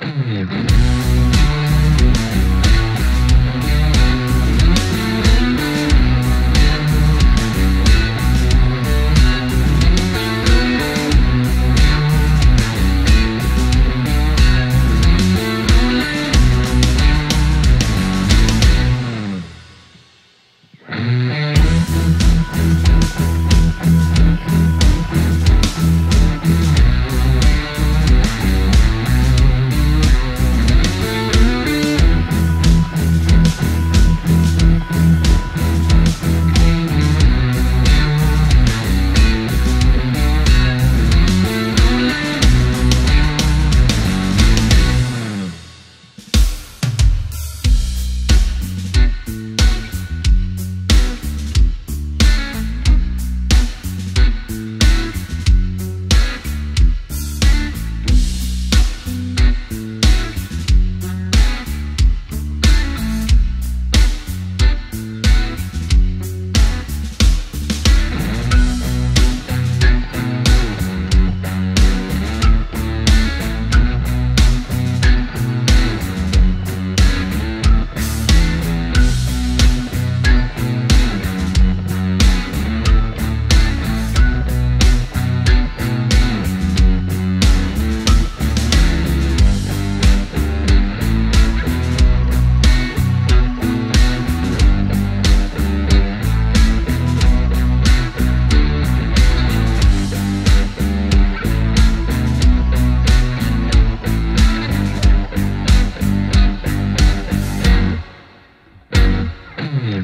Mm-hmm.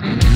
soon.